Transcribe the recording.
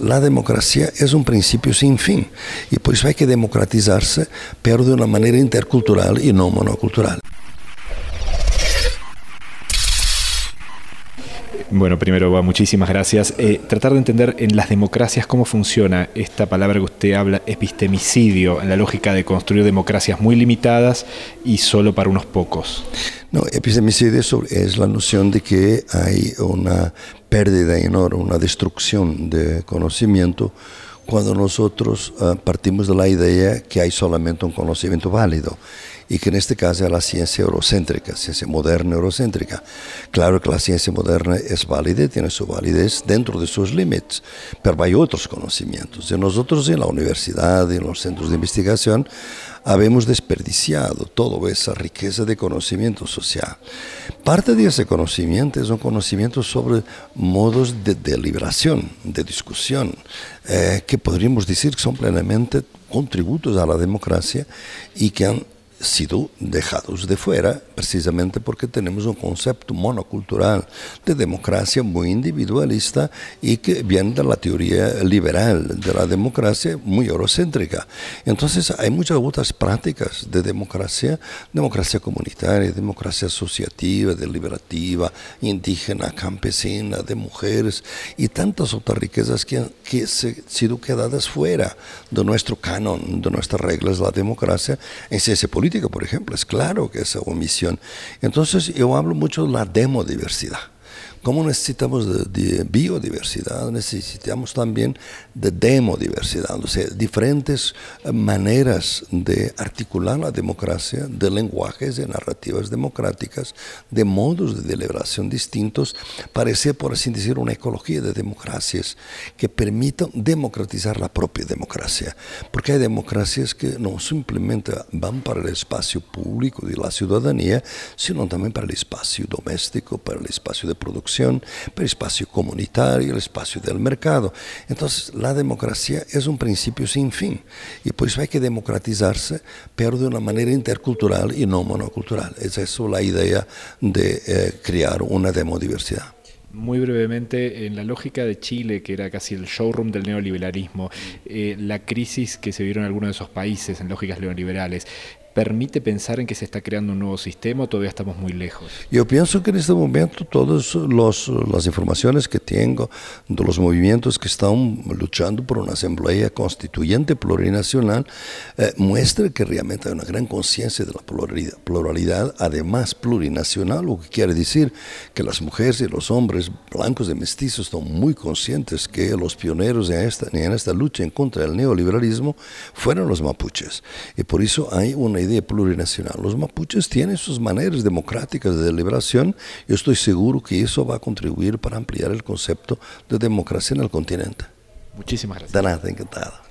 La democracia es un principio sin fin y por eso hay que democratizarse, pero de una manera intercultural y no monocultural. Bueno, primero, muchísimas gracias. Eh, tratar de entender en las democracias cómo funciona esta palabra que usted habla, epistemicidio, en la lógica de construir democracias muy limitadas y solo para unos pocos. No, epistemicidio es la noción de que hay una pérdida enorme, una destrucción de conocimiento cuando nosotros uh, partimos de la idea que hay solamente un conocimiento válido y que en este caso es la ciencia eurocéntrica, ciencia moderna eurocéntrica. Claro que la ciencia moderna es válida, tiene su validez dentro de sus límites, pero hay otros conocimientos. Y nosotros en la universidad, en los centros de investigación, habemos desperdiciado toda esa riqueza de conocimiento social. Parte de ese conocimiento es un conocimiento sobre modos de deliberación, de discusión, eh, que podríamos decir que son plenamente contributos a la democracia y que han sido dejados de fuera precisamente porque tenemos un concepto monocultural de democracia muy individualista y que viene de la teoría liberal de la democracia muy eurocéntrica. Entonces hay muchas otras prácticas de democracia, democracia comunitaria, democracia asociativa, deliberativa, indígena, campesina, de mujeres y tantas otras riquezas que, que han sido quedadas fuera de nuestro canon, de nuestras reglas de la democracia en ciencia política por ejemplo, es claro que esa omisión. Entonces yo hablo mucho de la demodiversidad. Como necesitamos de, biodiversidad, necesitamos también de demodiversidad, o sea, diferentes eh, maneras de articular la democracia, de lenguajes, de narrativas democráticas, de modos de deliberación distintos, para ser, por así decir, una ecología de democracias que permitan democratizar la propia democracia. Porque hay democracias que no simplemente van para el espacio público de la ciudadanía, sino también para el espacio doméstico, para el espacio de producción para el espacio comunitario, el espacio del mercado. Entonces, la democracia es un principio sin fin y por eso hay que democratizarse, pero de una manera intercultural y no monocultural. Es eso la idea de eh, crear una demodiversidad. Muy brevemente, en la lógica de Chile, que era casi el showroom del neoliberalismo, eh, la crisis que se vieron en algunos de esos países en lógicas neoliberales, permite pensar en que se está creando un nuevo sistema o todavía estamos muy lejos? Yo pienso que en este momento todas las informaciones que tengo de los movimientos que están luchando por una asamblea constituyente plurinacional eh, muestra que realmente hay una gran conciencia de la pluralidad, pluralidad, además plurinacional, lo que quiere decir que las mujeres y los hombres blancos y mestizos están muy conscientes que los pioneros en esta, en esta lucha en contra del neoliberalismo fueron los mapuches. Y por eso hay una idea plurinacional. Los mapuches tienen sus maneras democráticas de deliberación y estoy seguro que eso va a contribuir para ampliar el concepto de democracia en el continente. Muchísimas gracias. De nada, encantado.